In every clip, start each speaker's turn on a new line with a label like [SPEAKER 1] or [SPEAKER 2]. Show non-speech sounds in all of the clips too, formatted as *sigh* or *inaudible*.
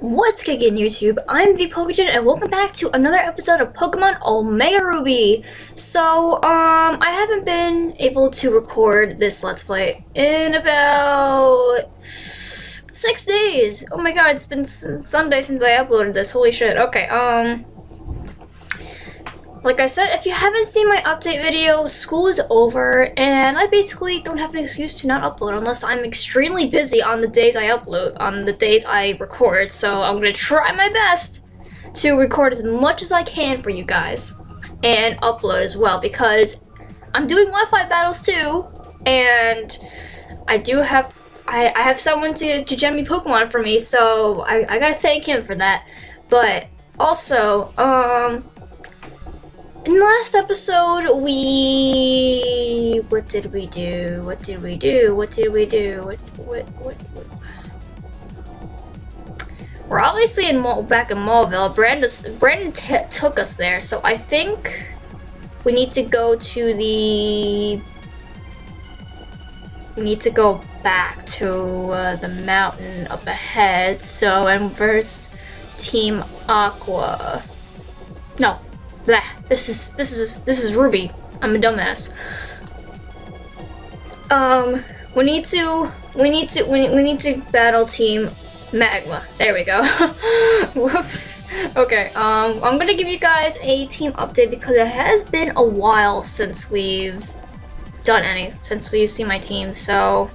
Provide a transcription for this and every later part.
[SPEAKER 1] What's kicking YouTube? I'm the PokeJenn and welcome back to another episode of Pokemon Omega Ruby. So, um, I haven't been able to record this Let's Play in about six days. Oh my god, it's been Sunday since I uploaded this. Holy shit. Okay, um, like I said, if you haven't seen my update video, school is over, and I basically don't have an excuse to not upload unless I'm extremely busy on the days I upload, on the days I record, so I'm gonna try my best to record as much as I can for you guys, and upload as well, because I'm doing Wi-Fi battles too, and I do have, I, I have someone to, to gem me Pokemon for me, so I, I gotta thank him for that, but also, um, in the last episode, we... What did we do? What did we do? What did we do? What... What... What... We're obviously in Mall, back in Mauville. Brandon, Brandon took us there, so I think we need to go to the... We need to go back to uh, the mountain up ahead. So, and Team Aqua. No, Blah. This is this is this is Ruby. I'm a dumbass. Um, we need to we need to we, we need to battle team Magma. There we go. *laughs* Whoops. Okay, um, I'm gonna give you guys a team update because it has been a while since we've done any, since we've seen my team, so...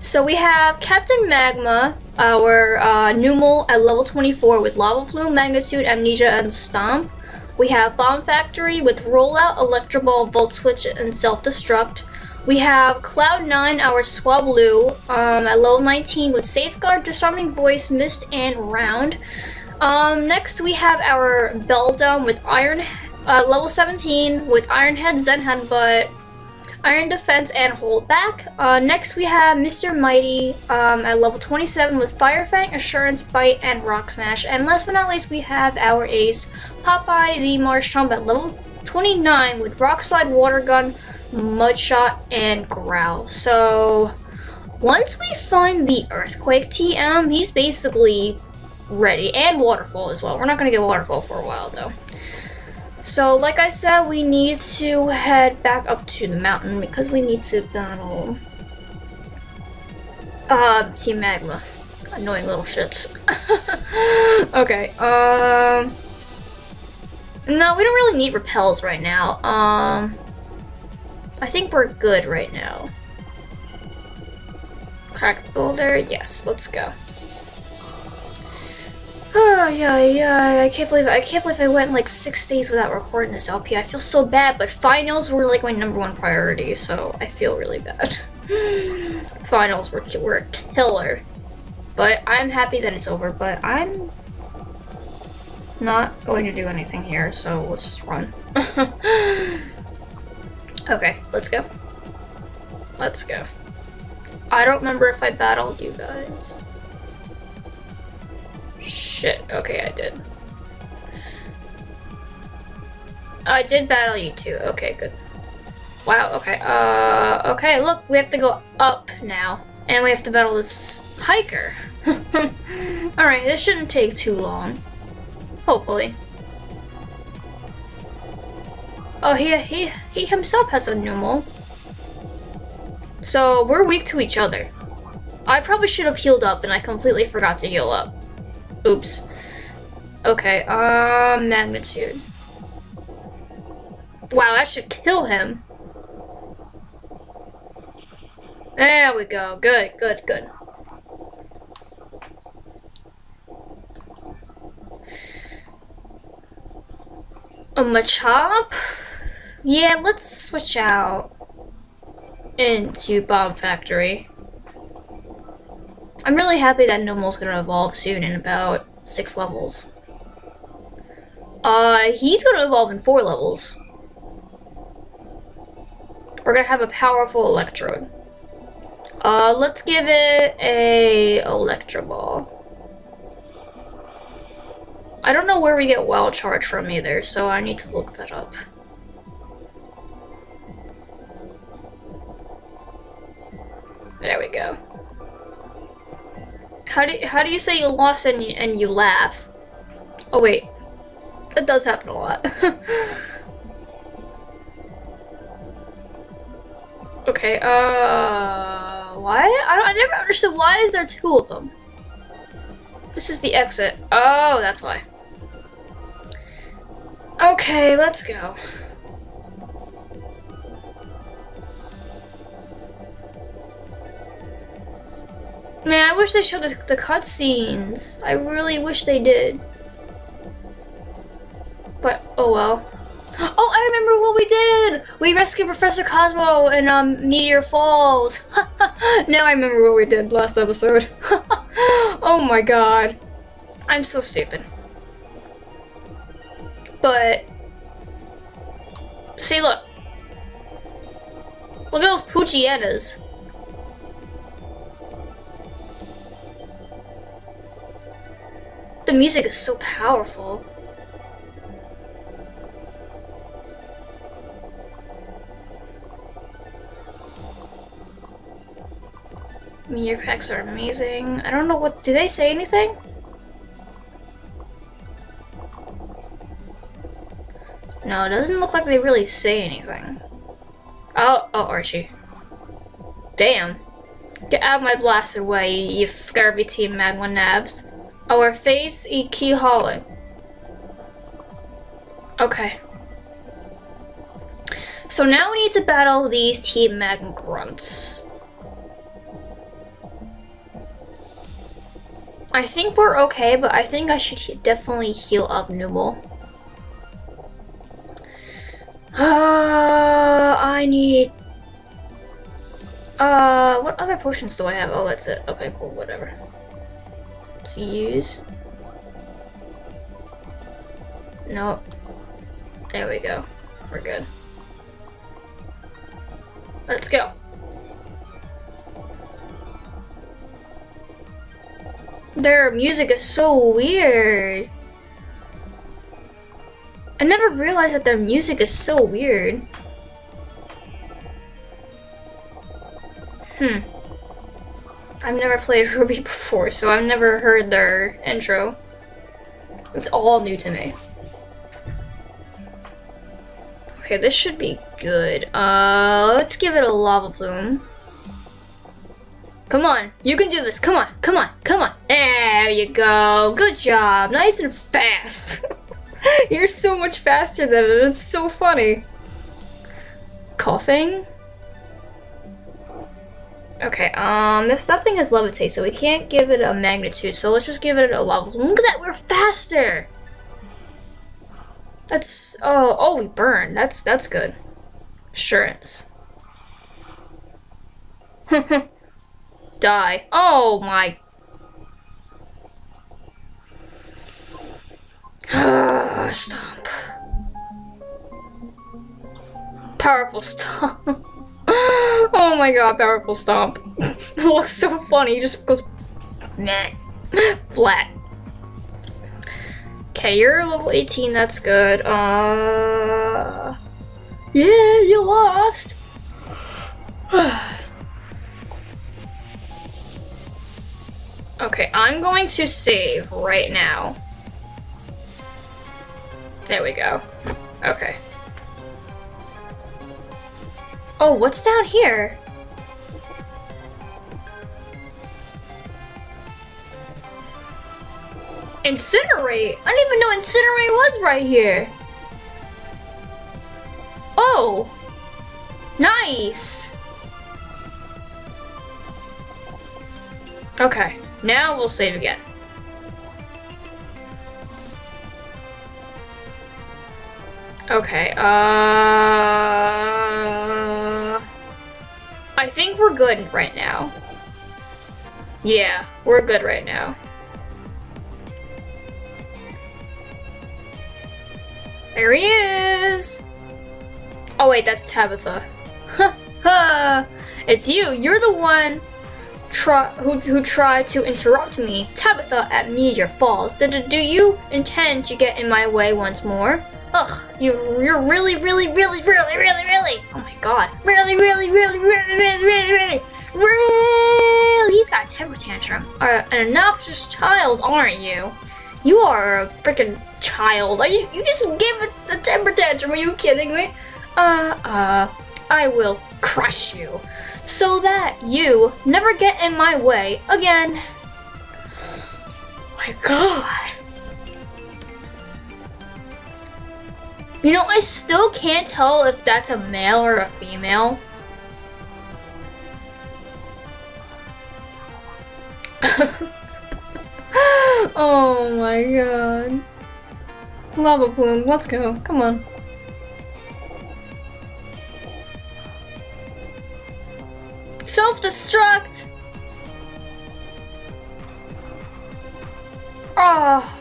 [SPEAKER 1] So we have Captain Magma, our uh, Numel at level 24 with Lava Plume, Magnitude, Amnesia, and Stomp. We have Bomb Factory with Rollout, Electroball, Volt Switch, and Self-Destruct. We have Cloud9, our Swablu, um, at level 19 with Safeguard, Disarming Voice, Mist, and Round. Um, next we have our Beldum with Iron, uh, level 17 with Iron Head, Zen Headbutt, Iron Defense, and Hold Back. Uh, next we have Mr. Mighty um, at level 27 with Fire Fang, Assurance, Bite, and Rock Smash. And last but not least, we have our ace, Popeye the Marshtomp at level 29 with Rock Slide, Water Gun, Mud Shot, and Growl. So once we find the Earthquake TM, he's basically ready. And Waterfall as well. We're not going to get Waterfall for a while though. So, like I said, we need to head back up to the mountain because we need to battle uh, Team Magma. Annoying little shits. *laughs* okay, um... No, we don't really need repels right now. Um... I think we're good right now. Crack boulder? Yes, let's go. Oh *sighs* yeah, yeah. I can't believe I can't believe I went like six days without recording this LP. I feel so bad, but finals were like my number one priority, so I feel really bad. *sighs* finals were were a killer, but I'm happy that it's over. But I'm not going to do anything here, so let's just run. *laughs* okay, let's go. Let's go. I don't remember if I battled you guys. Shit, okay, I did. I did battle you too. Okay, good. Wow, okay. Uh, okay, look, we have to go up now. And we have to battle this hiker. *laughs* Alright, this shouldn't take too long. Hopefully. Oh, he, he, he himself has a Numel. So, we're weak to each other. I probably should have healed up, and I completely forgot to heal up. Oops. Okay, um, magnitude. Wow, that should kill him. There we go. Good, good, good. A Machop? Yeah, let's switch out into Bomb Factory. I'm really happy that Numel's gonna evolve soon in about six levels. Uh, he's gonna evolve in four levels. We're gonna have a powerful Electrode. Uh, let's give it a Electro Ball. I don't know where we get Wild Charge from either, so I need to look that up. How do how do you say you lost and you, and you laugh? Oh wait, it does happen a lot. *laughs* okay. Uh, why? I don't. I never understood why is there two of them. This is the exit. Oh, that's why. Okay, let's go. Man, I wish they showed the, the cutscenes. I really wish they did. But, oh well. Oh, I remember what we did! We rescued Professor Cozmo in um, Meteor Falls. *laughs* now I remember what we did last episode. *laughs* oh my god. I'm so stupid. But, see look. Look at those Poochyenas. The music is so powerful. Meteor packs are amazing. I don't know what, do they say anything? No, it doesn't look like they really say anything. Oh, oh, Archie. Damn. Get out of my blasted way, you scurvy team Magma Nabs. Our face e key hollow. Okay. So now we need to battle these Team Magma Grunts. I think we're okay, but I think I should definitely heal up Numel. Uh, I need... Uh, what other potions do I have? Oh, that's it. Okay, cool, whatever to use. Nope. There we go. We're good. Let's go. Their music is so weird. I never realized that their music is so weird. Hmm. I've never played *laughs* Ruby before, so I've never heard their intro. It's all new to me. Okay, this should be good. Uh, let's give it a lava plume. Come on, you can do this. Come on, come on, come on. There you go. Good job. Nice and fast. *laughs* You're so much faster than it. It's so funny. Coughing? Okay, um, this nothing has levitate, so we can't give it a magnitude, so let's just give it a level. Look at that, we're faster! That's, oh, oh, we burn. That's, that's good. Assurance. *laughs* Die. Oh my. *sighs* stomp. Powerful stomp. *laughs* *gasps* oh my god, powerful stomp. *laughs* it looks so funny, he just goes nah, *gasps* flat. Okay, you're level 18, that's good. Uh Yeah, you lost. *sighs* okay, I'm going to save right now. There we go. Okay. Oh, what's down here? Incinerate? I didn't even know Incinerate was right here. Oh. Nice. Okay, now we'll save again. Okay, uh... we're good right now. Yeah, we're good right now. There he is! Oh wait, that's Tabitha. it's you! You're the one try, who, who tried to interrupt me, Tabitha at Meteor Falls. Do, you intend to get in my way once more? Ugh, you're, you're really, really, really, really, really, really, oh my god. Really, really, really, really, really, really, really, really, he's got a temper tantrum. Uh, an obnoxious child, aren't you? You are a freaking child. Are you, you just gave a, a temper tantrum. Are you kidding me? Uh, uh, I will crush you so that you never get in my way again. My god. You know, I still can't tell if that's a male or a female. *laughs* oh my god. Lava Plume, let's go. Come on. Self-destruct! Oh!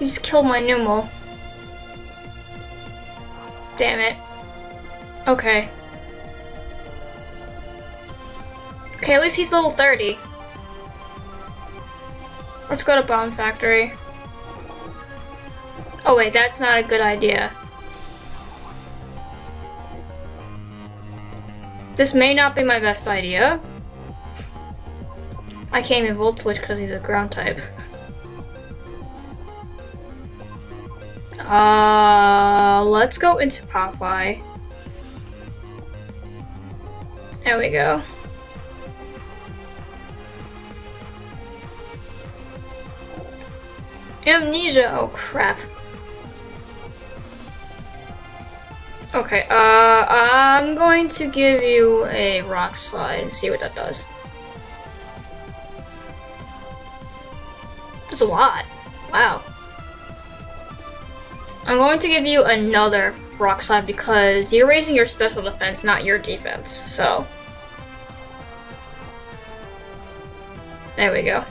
[SPEAKER 1] You just killed my Numel. Damn it. Okay. Okay, at least he's level 30. Let's go to Bomb Factory. Oh wait, that's not a good idea. This may not be my best idea. I can't even Volt Switch because he's a ground type. Uh, let's go into Popeye. There we go. Amnesia, oh crap. Okay, uh, I'm going to give you a rock slide and see what that does. That's a lot. Wow. I'm going to give you another rock slide because you're raising your special defense, not your defense, so. There we go.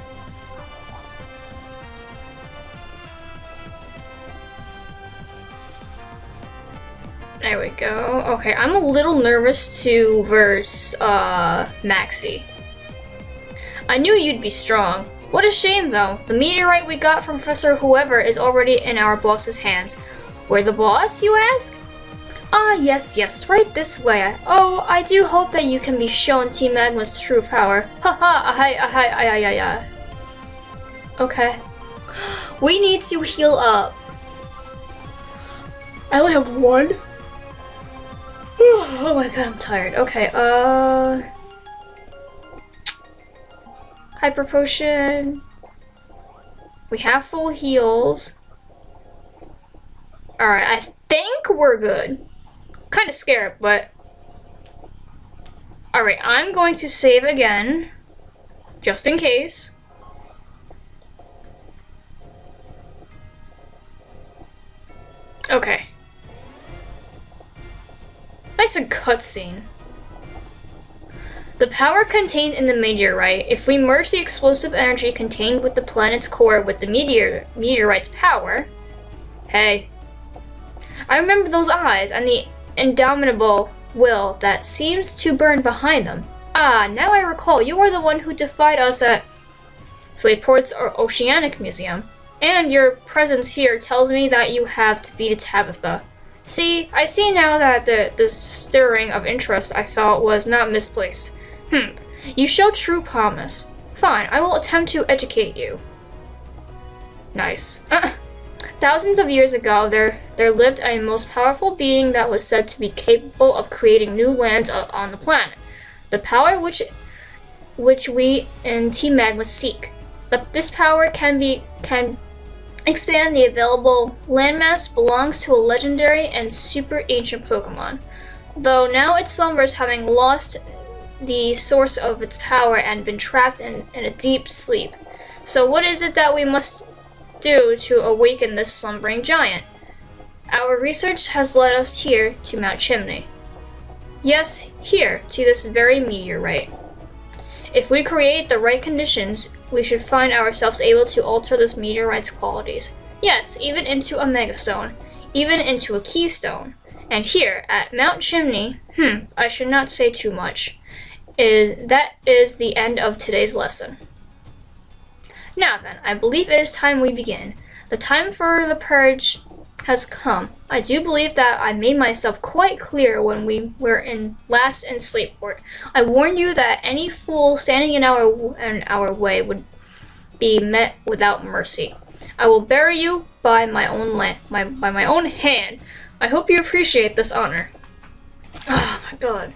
[SPEAKER 1] There we go. Okay, I'm a little nervous to verse uh, Maxie. I knew you'd be strong. What a shame though. The meteorite we got from Professor Whoever is already in our boss's hands. Where the boss, you ask? Ah, yes, yes, right this way. Oh, I do hope that you can be shown Team Magma's true power. Haha, ahai, ahai, ahai, ahai, ahai. Okay. *gasps* We need to heal up. I only have one. *sighs* oh my god, I'm tired. Okay, uh... Hyper Potion. We have full heals. Alright, I think we're good. Kind of scared, but... Alright, I'm going to save again. Just in case. Okay. Nice and cutscene. The power contained in the meteorite, if we merge the explosive energy contained with the planet's core with the meteor meteorite's power... Hey. I remember those eyes and the indomitable will that seems to burn behind them. Ah, now I recall, you are the one who defied us at Slateport Oceanic Museum. And your presence here tells me that you have defeated Tabitha. See, I see now that the, the stirring of interest I felt was not misplaced. Hmm, you show true promise. Fine, I will attempt to educate you. Nice. Uh, thousands of years ago, there, there lived a most powerful being that was said to be capable of creating new lands on the planet. The power which, which we in Team Magma seek. But this power can be can expand the available landmass belongs to a legendary and super ancient Pokemon, though now it slumbers having lost the source of its power and been trapped in, in a deep sleep. So what is it that we must do to awaken this slumbering giant? Our research has led us here to Mount Chimney. Yes, here, to this very meteorite. If we create the right conditions, we should find ourselves able to alter this meteorite's qualities. Yes, even into a megastone, even into a keystone. And here, at Mount Chimney, hmm, I should not say too much. Is, that is the end of today's lesson. Now then, I believe it is time we begin. The time for the purge has come. I do believe that I made myself quite clear when we were in last in Slateport. I warned you that any fool standing in our in our way would be met without mercy. I will bury you by my own land, my by my own hand. I hope you appreciate this honor. Oh my god.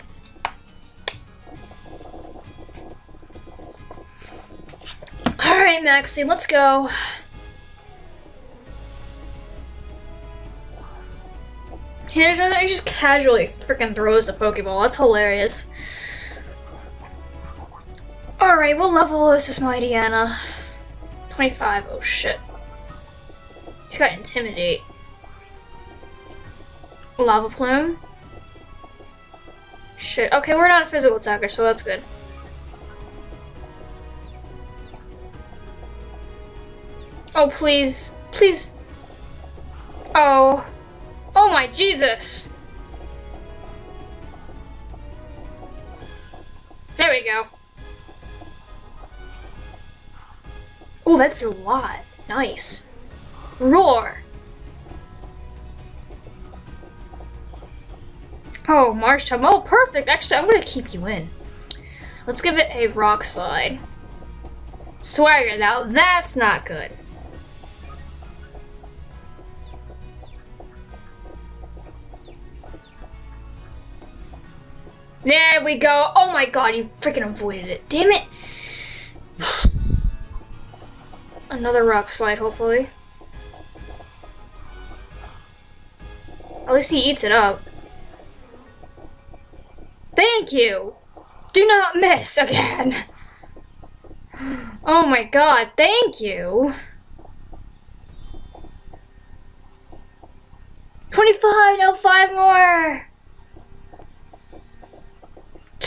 [SPEAKER 1] Alright, Maxie, let's go. He just casually freaking throws the Pokeball. That's hilarious. Alright, what level is this Mightyena? 25. Oh shit. He's got Intimidate. Lava Plume. Shit. Okay, we're not a physical attacker, so that's good. Oh, please. Please. Oh. Oh my Jesus! There we go. Oh, that's a lot. Nice. Roar! Oh, Marshtomp. Oh, perfect. Actually, I'm going to keep you in. Let's give it a rock slide. Swagger. Now, that's not good. There we go. Oh my god, you freaking avoided it. Damn it. Another rock slide, hopefully. At least he eats it up. Thank you! Do not miss again! Oh my god, thank you! 25, no, five more!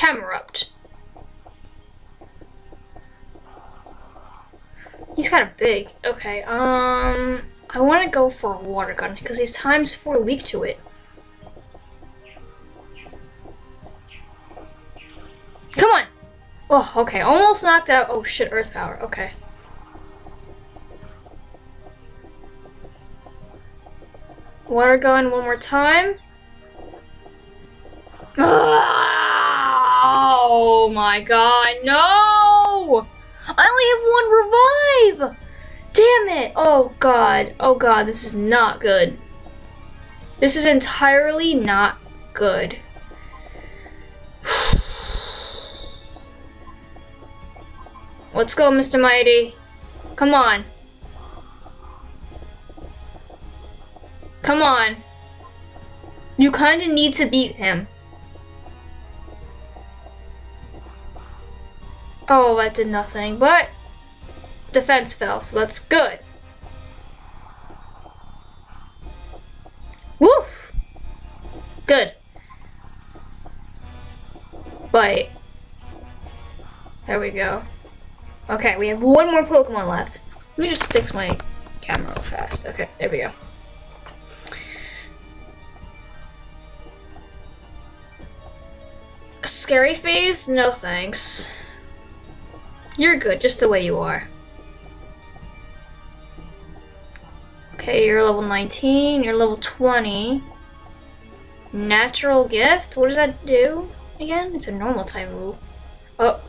[SPEAKER 1] Camerupt. He's kind of big. Okay, um, I want to go for a water gun because he's times four weak to it. Come on! Oh, okay, almost knocked out. Oh shit, earth power, okay. Water gun one more time. Oh my god, no! I only have one revive! Damn it! Oh god, oh god, this is not good. This is entirely not good. *sighs* Let's go, Mr. Mighty. Come on. Come on. You kinda need to beat him. Oh, that did nothing, but defense fell, so that's good. Woof! Good. Bite. There we go. Okay, we have one more Pokemon left. Let me just fix my camera real fast. Okay, there we go. Scary face? No thanks. You're good, just the way you are. Okay, you're level 19, you're level 20. Natural gift? What does that do again? It's a normal type rule. Oh.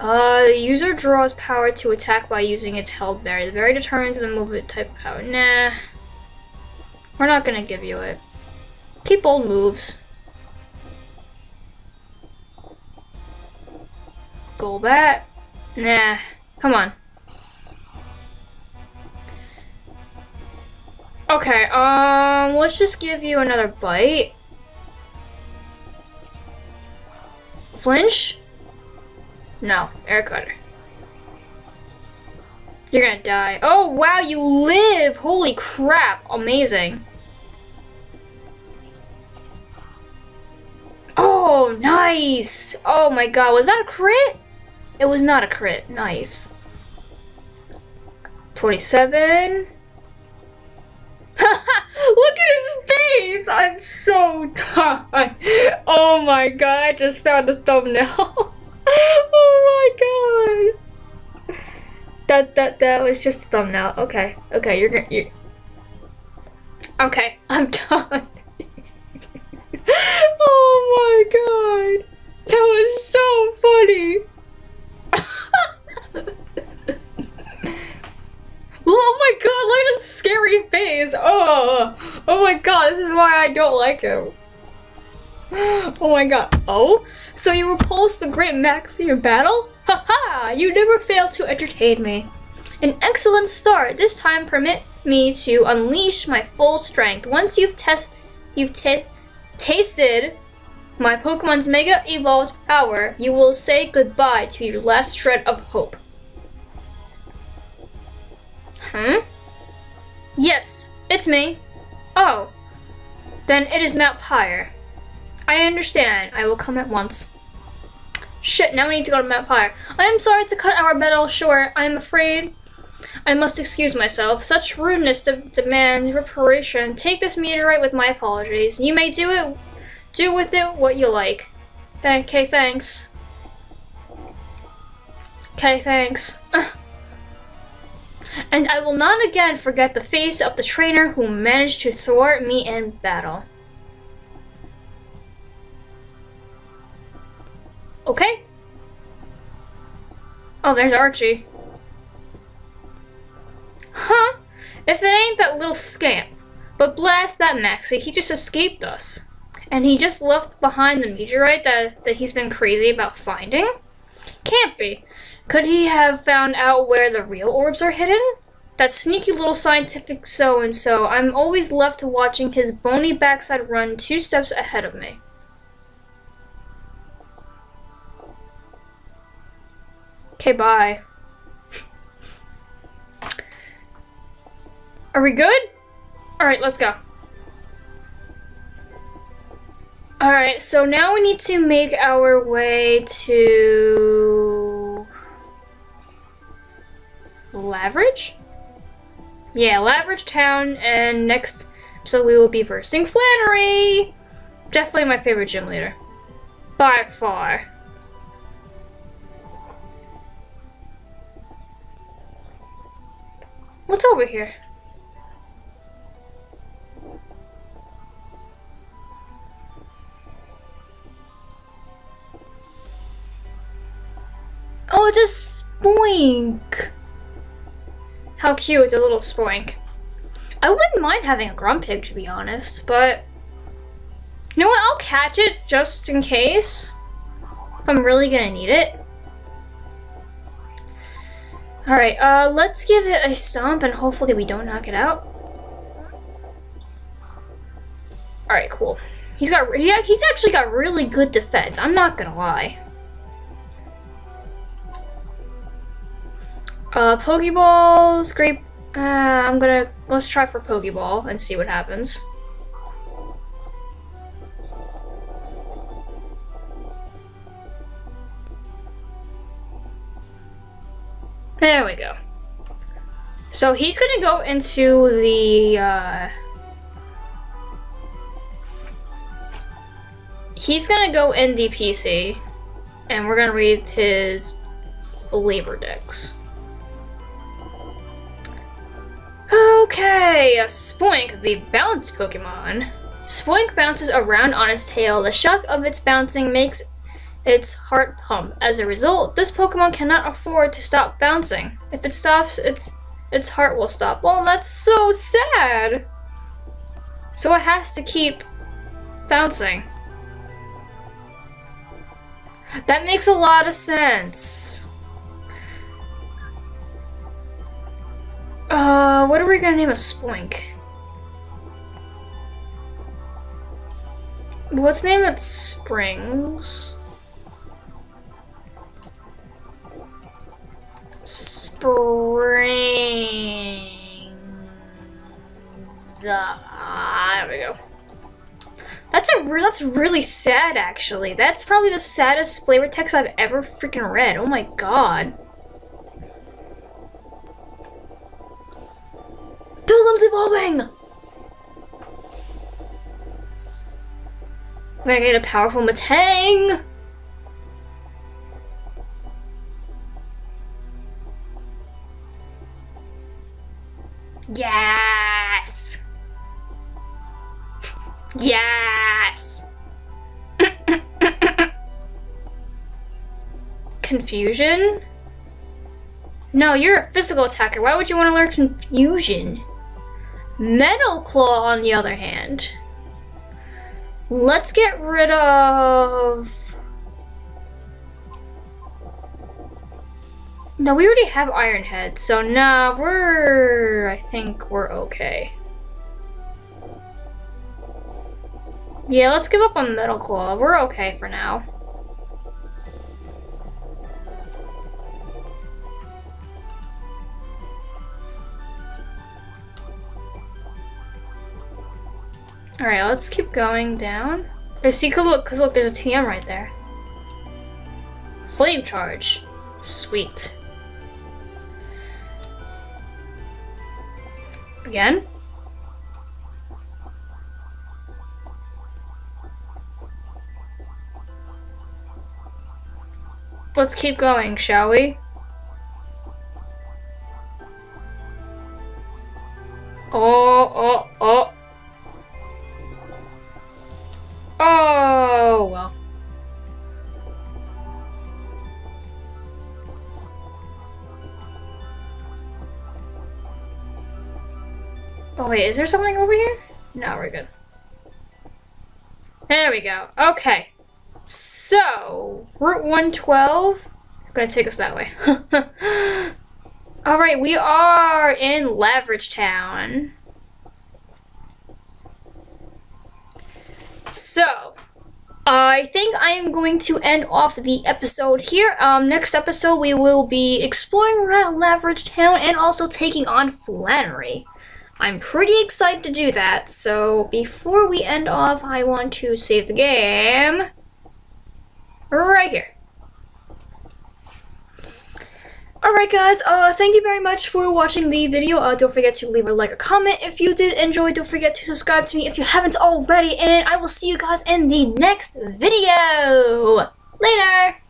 [SPEAKER 1] Uh, the user draws power to attack by using its held berry. The berry determines the movement type of power. Nah. We're not gonna give you it. Keep old moves. Golbat? Nah, come on. Okay, um, let's just give you another bite. Flinch? No, air cutter. You're gonna die. Oh, wow, you live! Holy crap, amazing. Oh, nice! Oh my god, was that a crit? It was not a crit. Nice. 27. *laughs* Look at his face! I'm so tired. Oh my god, I just found the thumbnail. *laughs* oh my god. That that that was just a thumbnail. Okay. Okay, you're gonna you Okay, *laughs* I'm done. oh my god. That was so funny. Oh my god, look at his scary face. Oh, oh my god, this is why I don't like him. Oh my god. Oh? So you repulsed the great Maxie in battle? Ha ha! You never fail to entertain me. An excellent start. This time permit me to unleash my full strength. Once you've test you've tasted my Pokemon's Mega Evolved power, you will say goodbye to your last shred of hope. Hmm? Yes, it's me. Oh. Then it is Mount Pyre. I understand. I will come at once. Shit, now we need to go to Mount Pyre. I am sorry to cut our battle short. I am afraid I must excuse myself. Such rudeness de demands reparation. Take this meteorite with my apologies. You may do it, do with it what you like. Okay, thanks. Okay, thanks. *laughs* and I will not again forget the face of the trainer who managed to thwart me in battle. Okay. Oh, there's Archie. Huh? If it ain't that little scamp. But blast that Maxie, he just escaped us. And he just left behind the meteorite that, that he's been crazy about finding? Can't be. Could he have found out where the real orbs are hidden? That sneaky little scientific so-and-so, I'm always left watching his bony backside run two steps ahead of me. Okay, bye. *laughs* Are we good? Alright, let's go. Alright, so now we need to make our way to... Lavaridge? Yeah, Lavaridge Town, and next so we will be versing Flannery! Definitely my favorite gym leader. By far. What's over here? Oh, a spoink. How cute, a little spoink. I wouldn't mind having a Grumpig, to be honest, but... You know what, I'll catch it just in case. If I'm really gonna need it. Alright, uh, let's give it a stomp and hopefully we don't knock it out. Alright, cool. He's got, he, he's actually got really good defense, I'm not gonna lie. Uh, Pokeballs, great. Uh, I'm gonna, let's try for Pokeball and see what happens. There we go. So he's gonna go into the, uh, He's gonna go in the PC, and we're gonna read his flavor decks. Okay, Spoink, the bounce Pokemon. Spoink bounces around on its tail. The shock of its bouncing makes its heart pump. As a result, this Pokemon cannot afford to stop bouncing. If it stops, its its heart will stop. Well, that's so sad. So it has to keep bouncing. That makes a lot of sense. Uh, what are we gonna name a spoink? Let's name it Springs. Springs. Ah, there we go. That's a re that's really sad, actually. That's probably the saddest flavor text I've ever freaking read. Oh my god. Pilgrim's evolving! I'm gonna get a powerful Metang! Yes! *laughs* Yes! *laughs* Confusion? No, you're a physical attacker. Why would you want to learn confusion? Metal Claw, on the other hand. Let's get rid of... No, we already have Iron Head, so nah, we're... I think we're okay. Yeah, let's give up on Metal Claw. We're okay for now. Alright, let's keep going down. I see, cause look, cause look, there's a TM right there. Flame charge. Sweet. Again? Let's keep going, shall we? Wait, is there something over here? No, we're good. There we go. Okay. So, Route 112. Gonna take us that way. *laughs* Alright, we are in Lavaridge Town. So, I think I am going to end off the episode here. Um, next episode, we will be exploring around Lavaridge Town and also taking on Flannery. I'm pretty excited to do that, so before we end off, I want to save the game right here. Alright guys, uh, thank you very much for watching the video. Uh, don't forget to leave a like or comment if you did enjoy. Don't forget to subscribe to me if you haven't already. And I will see you guys in the next video. Later!